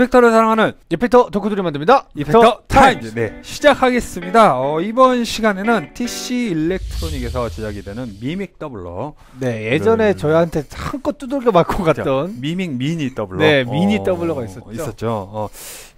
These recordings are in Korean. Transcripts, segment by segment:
effector를 사랑하는 effector 덕후들이 만듭니다. Effector Times 네 시작하겠습니다. 어, 이번 시간에는 TC 일렉트로닉에서 제작이 되는 Mimiq Doubler 네 예전에 그- 저희한테 한껏 두들겨 맞고 갔던 Mimiq Mini Doubler 네, Mini Doubler가 있었죠. 있었죠. 어,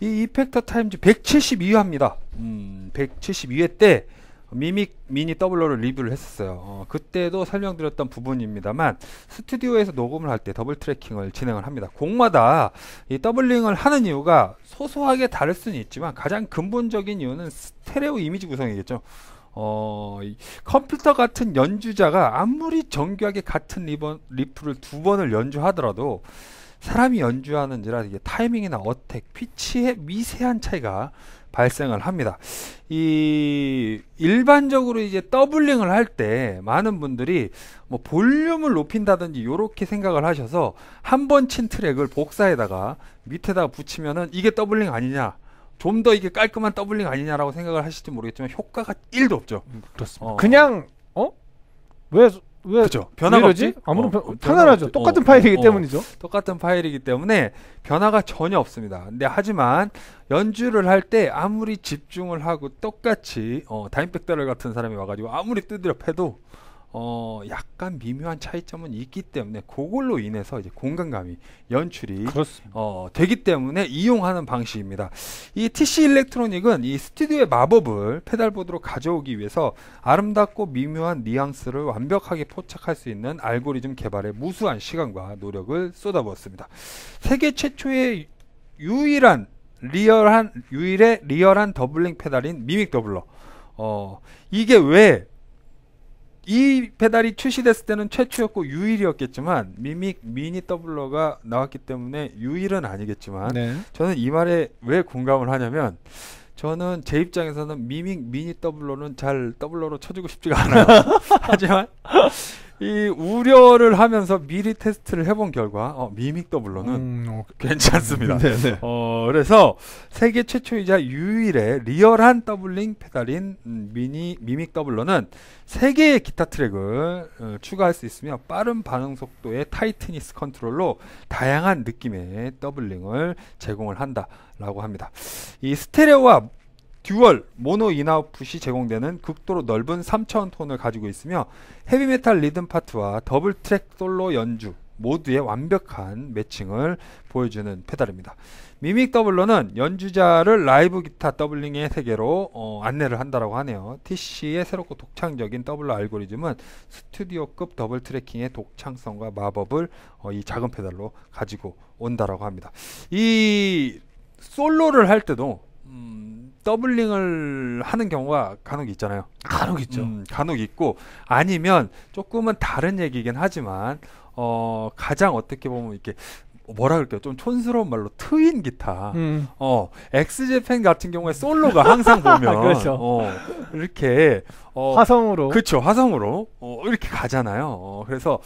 이 Effector Times 172화입니다. 음, 172회 때 Mimiq Mini Doubler를 리뷰를 했었어요. 어, 그때도 설명드렸던 부분입니다만 스튜디오에서 녹음을 할 때 double tracking을 진행을 합니다. 곡마다 이 doubling을 하는 이유가 소소하게 다를 수는 있지만 가장 근본적인 이유는 스테레오 이미지 구성이겠죠. 어, 이 컴퓨터 같은 연주자가 아무리 정교하게 같은 리번, riff를 두 번을 연주하더라도 사람이 연주하는지라 이게 타이밍이나 attack, 피치의 미세한 차이가 발생을 합니다. 이 일반적으로 이제 doubling을 할 때 많은 분들이 뭐 볼륨을 높인다든지 요렇게 생각을 하셔서 한 번 친 트랙을 복사해다가 밑에다가 붙이면은 이게 doubling 아니냐 좀 더 이게 깔끔한 doubling 아니냐라고 생각을 하실지 모르겠지만 효과가 1도 없죠. 그렇습니다. 어. 그냥 어 왜 왜 그죠. 변화가? 없지? 아무런 어, 변- 어, 편안하죠. 변화가 똑같은 없지. 파일이기 어, 때문이죠. 똑같은 파일이기 때문에 변화가 전혀 없습니다. 근데 하지만 연주를 할 때 아무리 집중을 하고 똑같이 어, Dimebag Darrell 같은 사람이 와가지고 아무리 두드려 패도 어, 약간 미묘한 차이점은 있기 때문에 그걸로 인해서 이제 공간감이 연출이 그렇습니다. 어, 되기 때문에 이용하는 방식입니다. 이 TC 일렉트로닉은 이 스튜디오의 마법을 pedalboard로 가져오기 위해서 아름답고 미묘한 뉘앙스를 완벽하게 포착할 수 있는 알고리즘 개발에 무수한 시간과 노력을 쏟아부었습니다. 세계 최초의 유일한 리얼한 유일의 리얼한 doubling 페달인 Mimiq Doubler. 어, 이게 왜 이 페달이 출시됐을 때는 최초였고 유일이었겠지만 Mimiq Mini Doubler가 나왔기 때문에 유일은 아니겠지만 네. 저는 이 말에 왜 공감을 하냐면 저는 제 입장에서는 Mimiq Mini Doubler는 잘 doubler로 쳐주고 싶지가 않아요. 하지만 이 우려를 하면서 미리 테스트를 해본 결과 어, Mimiq Doubler는 음, 어, 괜찮습니다. 네네. 어, 그래서 세계 최초이자 유일의 리얼한 doubling 페달인 음, Mini Mimiq Doubler는 세 개의 기타 트랙을 어, 추가할 수 있으며 빠른 반응 속도의 tightness 컨트롤로 다양한 느낌의 doubling을 제공을 한다 라고 합니다. 이 스테레오와 dual 모노 in output이 제공되는 극도로 넓은 3차원 톤을 가지고 있으며 헤비메탈 리듬 파트와 double track 솔로 연주 모두의 완벽한 matching을 보여주는 페달입니다. Mimiq Doubler는 연주자를 라이브 기타 doubling의 세계로 어, 안내를 한다라고 하네요. TC의 새롭고 독창적인 doubler 알고리즘은 스튜디오급 double tracking의 독창성과 마법을 어, 이 작은 페달로 가지고 온다라고 합니다. 이 솔로를 할 때도 음, doubling을 하는 경우가 간혹 있잖아요. 간혹 있죠. 음, 간혹 있고 아니면 조금은 다른 얘기긴 하지만 어 가장 어떻게 보면 이렇게 뭐라 그럴까요? 좀 촌스러운 말로 트윈 기타. 음. 어 엑스제팬 같은 경우에 솔로가 항상 보면 그렇죠. 어 이렇게 어 화성으로 그렇죠 화성으로 어, 이렇게 가잖아요. 어, 그래서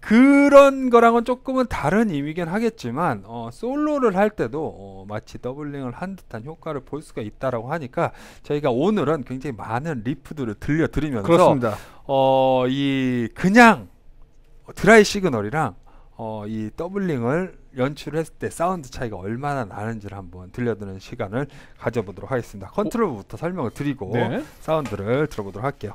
그런 거랑은 조금은 다른 의미긴 하겠지만 어, 솔로를 할 때도 어, 마치 더블링을 한 듯한 효과를 볼 수가 있다라고 하니까 저희가 오늘은 굉장히 많은 리프들을 들려드리면서 그렇습니다. 어, 이 그냥 dry signal이랑 어, 이 doubling을 연출했을 때 사운드 차이가 얼마나 나는지를 한번 들려드리는 시간을 가져보도록 하겠습니다. 컨트롤부터 설명을 드리고 네. 사운드를 들어보도록 할게요.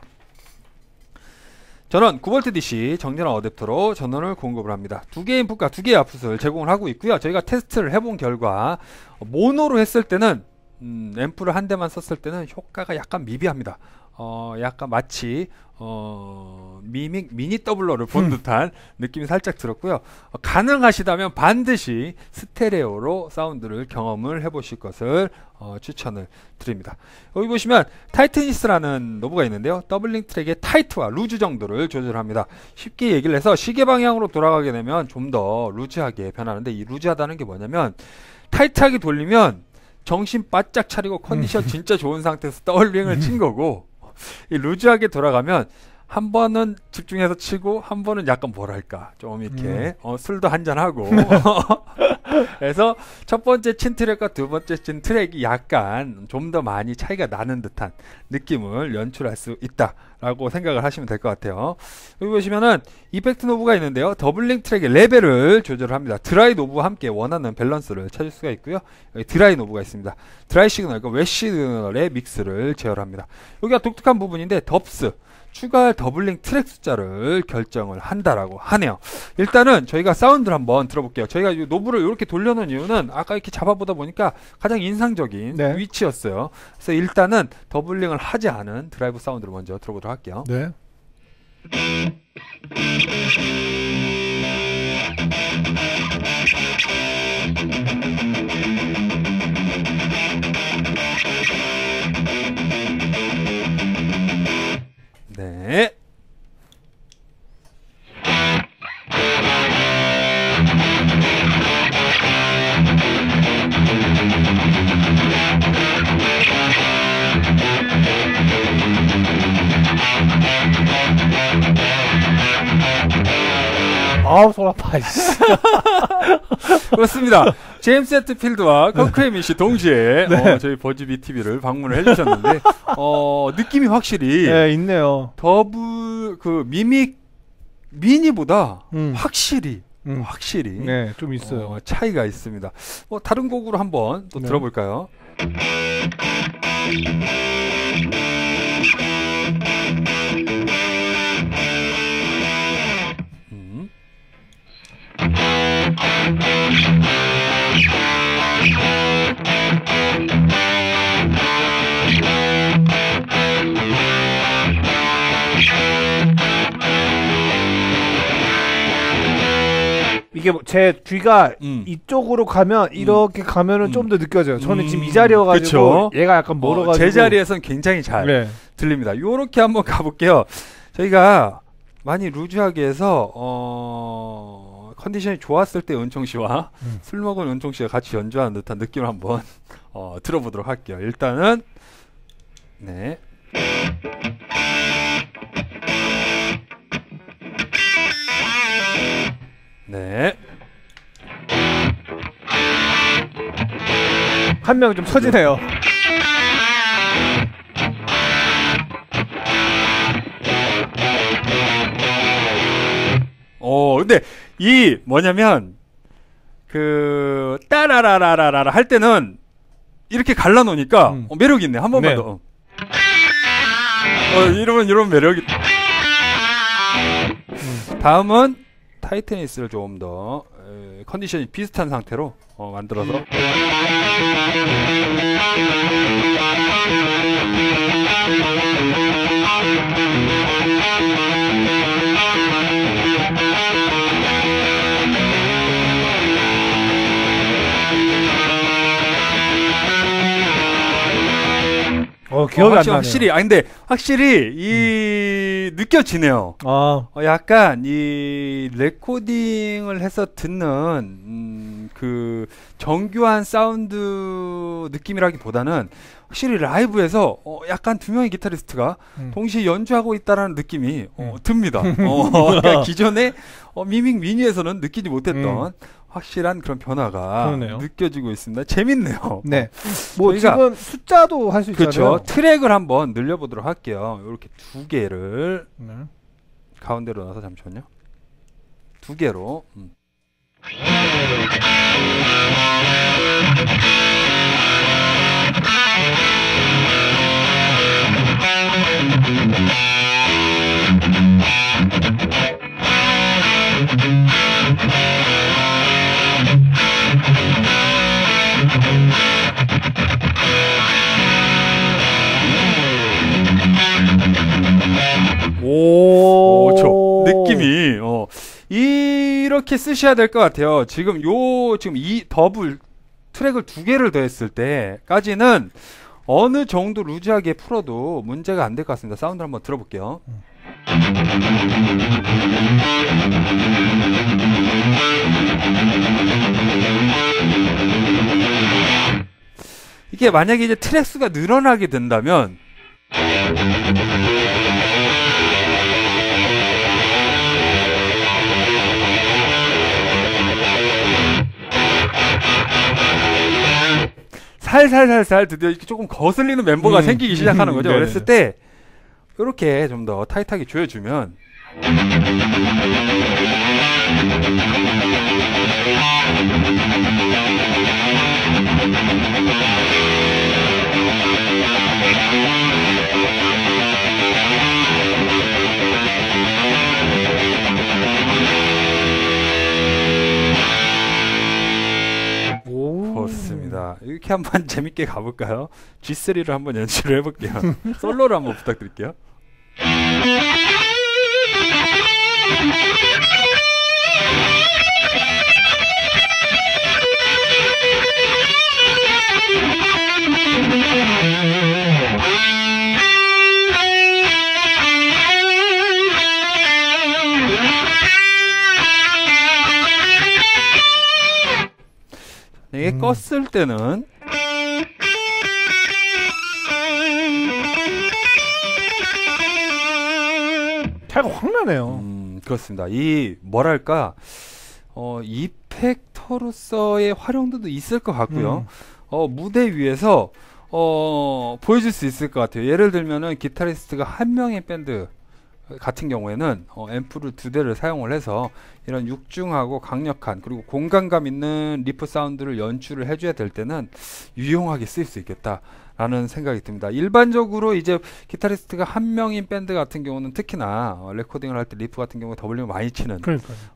저는 9V DC 정렬한 어댑터로 전원을 공급을 합니다. 두 개의 input과 두 개의 아웃풋을 제공을 하고 있고요. 저희가 테스트를 해본 결과 어, 모노로 했을 때는 음, 앰프를 한 대만 썼을 때는 효과가 약간 미비합니다. 어, 약간 마치 어, Mimiq Mini Doubler를 본 음. 듯한 느낌이 살짝 들었고요. 어, 가능하시다면 반드시 스테레오로 사운드를 경험을 해보실 것을 어, 추천을 드립니다. 여기 보시면 Tightness라는 knob가 있는데요. doubling 트랙의 타이트와 loose 정도를 조절합니다. 쉽게 얘기를 해서 시계 방향으로 돌아가게 되면 좀 더 loose하게 변하는데 이 loose하다는 게 뭐냐면 타이트하게 돌리면 정신 바짝 차리고 컨디션 진짜 좋은 상태에서 doubling을 친 거고 이 loose하게 돌아가면 한 번은 집중해서 치고 한 번은 약간 뭐랄까 좀 이렇게 음. 어, 술도 한잔 하고 그래서 첫 번째 친 트랙과 두 번째 친 트랙이 약간 좀 더 많이 차이가 나는 듯한 느낌을 연출할 수 있다라고 생각을 하시면 될 것 같아요. 여기 보시면은 effect knob가 있는데요. doubling 트랙의 레벨을 조절합니다. dry knob와 함께 원하는 밸런스를 찾을 수가 있고요. 여기 dry knob가 있습니다. dry signal과 wet signal의 mix를 제어합니다. 여기가 독특한 부분인데 Dubs 추가할 doubling 트랙 숫자를 결정을 한다라고 하네요. 일단은 저희가 사운드를 한번 들어볼게요. 저희가 이 knob를 이렇게 돌려놓은 이유는 아까 이렇게 잡아보다 보니까 가장 인상적인 네. 위치였어요. 그래서 일단은 doubling을 하지 않은 드라이브 사운드를 먼저 들어보도록 할게요. 네. 네. 그렇습니다. 제임스 해트필드와 커크헤미 씨 동시에 어, 저희 버즈비 TV를 방문을 해주셨는데 어, 느낌이 확실히 네, 있네요. 더블 그 미믹 미니보다 음. 확실히 음. 확실히 네, 좀 있어요. 어, 차이가 있습니다. 뭐 다른 곡으로 한번 또 네. 들어볼까요? 이게 뭐제 귀가 음. 이쪽으로 가면 이렇게 가면은 음. 좀더 느껴져요. 저는 지금 음, 이 자리여가지고 그쵸. 얘가 약간 멀어가지고 어, 제 자리에선 굉장히 잘 네. 들립니다. 요렇게 한번 가볼게요. 저희가 많이 루즈하게 해서 어, 컨디션이 좋았을 때 은총 씨와 음. 술 먹은 은총 씨가 같이 연주하는 듯한 느낌을 한번 어, 들어보도록 할게요. 일단은 네. 네. 한 명 좀 처지네요. 어, 근데 이 뭐냐면 그 따라라라라라 할 때는 이렇게 갈라 놓으니까 음. 어, 매력 있네. 한 번만 네. 더. 어, 어, 이런 이런 매력이. 다음은 타이테니스를 조금 더 에, 컨디션이 비슷한 상태로 어, 만들어서 기억이 어, 안 확실히, 나네요. 확실히 아 근데 확실히 이 느껴지네요. 아, 어, 약간 이 레코딩을 해서 듣는 음, 그 정교한 사운드 느낌이라기보다는 확실히 라이브에서 어, 약간 두 명의 기타리스트가 음. 동시에 연주하고 있다라는 느낌이 어, 음. 듭니다. 어, 그러니까 기존에 어, 미믹 미니에서는 느끼지 못했던 확실한 그런 변화가 음. 그러네요. 느껴지고 있습니다. 재밌네요. 네. 뭐 지금 숫자도 할 수 있잖아요. 그렇죠. 트랙을 한번 늘려보도록 할게요. 이렇게 두 개를 네. 가운데로 놔서 잠시만요. 두 개로. 음. 이렇게 쓰셔야 될 것 같아요. 지금 요 지금 이 더블 트랙을 두 개를 더했을 때까지는 어느 정도 loose하게 풀어도 문제가 안 될 것 같습니다. 사운드 한번 들어볼게요. 이게 만약에 이제 트랙 수가 늘어나게 된다면 살살살살 드디어 이렇게 조금 거슬리는 멤버가 음, 생기기 시작하는 음, 거죠. 네네. 그랬을 때 이렇게 좀 더 타이트하게 조여주면 이렇게 한번 재밌게 가볼까요? G3를 한번 연출을 해볼게요. 솔로를 한번 부탁드릴게요. 이게 음. 껐을 때는 차이가 확 나네요. 음, 그렇습니다. 이 뭐랄까 어, 이펙터로서의 활용도도 있을 것 같고요. 음. 어, 무대 위에서 어, 보여줄 수 있을 것 같아요. 예를 들면은 기타리스트가 한 명의 밴드 같은 경우에는 어, 앰프를 두 대를 사용을 해서 이런 육중하고 강력한 그리고 공간감 있는 리프 사운드를 연출을 해줘야 될 때는 유용하게 쓰일 수 있겠다 라는 생각이 듭니다. 일반적으로 이제 기타리스트가 한 명인 밴드 같은 경우는 특히나 어, 레코딩을 할 때 리프 같은 경우에 doubling을 많이 치는.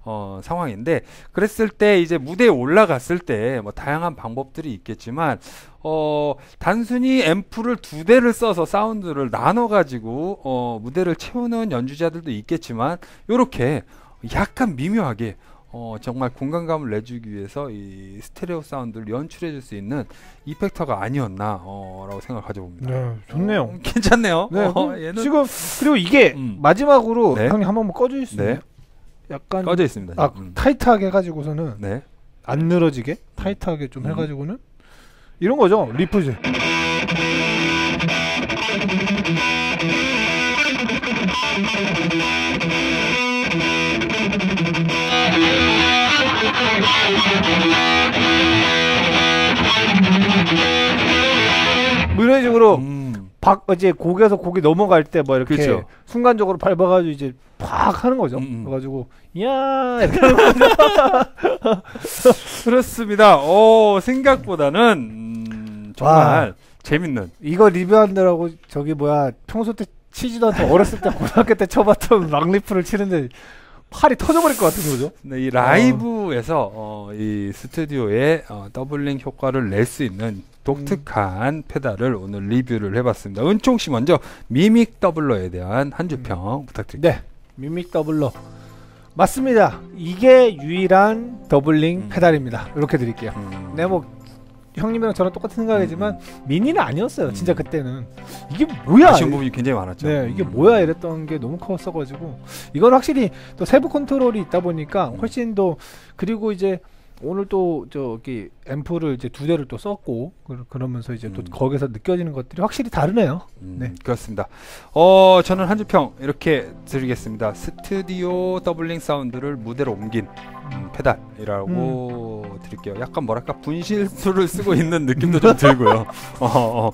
어, 상황인데 그랬을 때 이제 무대에 올라갔을 때 뭐 다양한 방법들이 있겠지만 어, 단순히 앰프를 두 대를 써서 사운드를 나눠 가지고 어, 무대를 채우는 연주자들도 있겠지만 요렇게 약간 미묘하게 어, 정말 공간감을 내주기 위해서 이 스테레오 사운드를 연출해 줄 수 있는 effector가 아니었나 어, 라고 생각을 가져봅니다. 네, 좋네요. 어, 괜찮네요. 네, 어, 얘는 지금 그리고 이게 음. 마지막으로 네. 형님 한번 수 있나요? 네, 약간 꺼져 있습니다. 아. 음. 타이트하게 해가지고서는 네. 안 늘어지게 타이트하게 좀 음. 해가지고는 이런 거죠 riff죠. 뭐 이런 식으로 음. 박 이제 곡에서 곡이 넘어갈 때 뭐 이렇게 그렇죠. 순간적으로 밟아가지고 이제 팍 하는 거죠. 음, 음. 그래가지고 야 이렇게 하는 거죠. 그렇습니다. 오, 생각보다는 음, 정말 재밌는. 이거 리뷰하느라고 저기 뭐야 평소 때 치지도 않던 어렸을 때 고등학교 때 쳐봤던 락 riff를 치는데 팔이 터져버릴 것 같은 거죠. 네, 이 라이브에서 어, 이 스튜디오에 어, doubling 효과를 낼 수 있는 독특한 페달을 오늘 리뷰를 해봤습니다. 은총 씨 먼저 Mimiq Doubler에 대한 한줄평 부탁드립니다. 네, Mimiq Doubler 맞습니다. 이게 유일한 doubling 음. 페달입니다. 이렇게 드릴게요. 음, 네, 뭐 형님이랑 저랑 똑같은 생각이지만 음, 미니는 아니었어요. 진짜 음. 그때는 이게 뭐야? 아쉬운 부분이 굉장히 많았죠. 네, 이게 음. 뭐야 이랬던 게 너무 컸어가지고 이건 확실히 또 세부 컨트롤이 있다 보니까 훨씬 더 그리고 이제 오늘 또 저기 앰프를 이제 두 대를 또 썼고 그- 그러면서 이제 또 음. 거기서 느껴지는 것들이 확실히 다르네요. 음, 네. 그렇습니다. 어, 저는 한줄평 이렇게 드리겠습니다. 스튜디오 doubling 사운드를 무대로 옮긴 음, 페달이라고 드릴게요. 약간 뭐랄까 분신술을 쓰고 있는 느낌도 좀 들고요. 어, 어.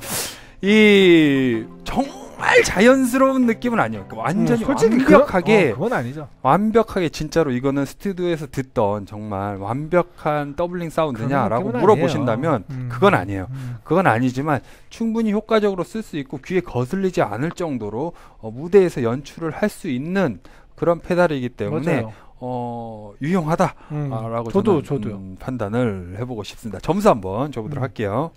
이 정 말 자연스러운 느낌은 아니에요. 그러니까 완전히 음, 완벽하게 그건, 어, 그건 아니죠. 완벽하게 진짜로 이거는 스튜디오에서 듣던 정말 완벽한 doubling 사운드냐라고 물어보신다면. 음. 그건 아니에요. 음. 그건 아니지만 충분히 효과적으로 쓸 수 있고 귀에 거슬리지 않을 정도로 어, 무대에서 연출을 할 수 있는 그런 페달이기 때문에 맞아요. 어, 유용하다라고 음. 저도 저도요. 음, 판단을 해보고 싶습니다. 점수 한번 줘보도록 음. 할게요.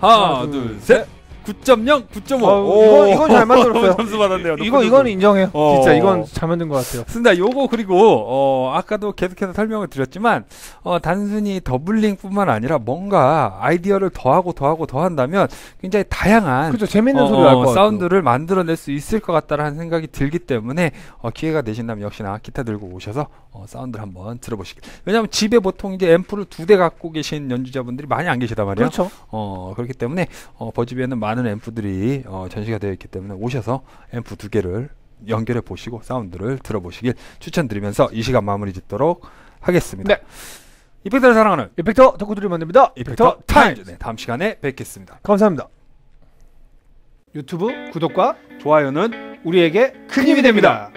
하나, 둘, 셋. 9.0, 9.5. 어, 이거- 이건 잘 만들었어요. 점수 받았네요. 이거 이건 인정해요. 어. 진짜 이건 잘 만든 것 같아요. 맞습니다. 요거 그리고 어 아까도 계속해서 설명을 드렸지만 어 단순히 더블링뿐만 아니라 뭔가 아이디어를 더하고 더하고 더한다면 굉장히 다양한 그죠 재밌는 어, 소리 날것 같아요. 사운드를 만들어낼 수 있을 것 같다라는 생각이 들기 때문에 어, 기회가 되신다면 역시나 기타 들고 오셔서 어, 사운드를 한번 들어보시길. 왜냐하면 집에 보통 이제 앰프를 두 대 갖고 계신 연주자분들이 많이 안 계시단 말이에요. 그렇죠. 어, 그렇기 때문에 어, 버즈비에는 많은 앰프들이 어, 전시가 되어 있기 때문에 오셔서 앰프 두 개를 연결해 보시고 사운드를 들어보시길 추천드리면서 이 시간 마무리 짓도록 하겠습니다. 네. 이펙터를 사랑하는 이펙터 덕후들이 만듭니다. 이펙터 타임즈. 네, 다음 시간에 뵙겠습니다. 감사합니다. 유튜브 구독과 좋아요는 우리에게 큰 힘이 됩니다.